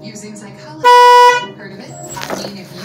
using psychology. Heard of it? I mean, if you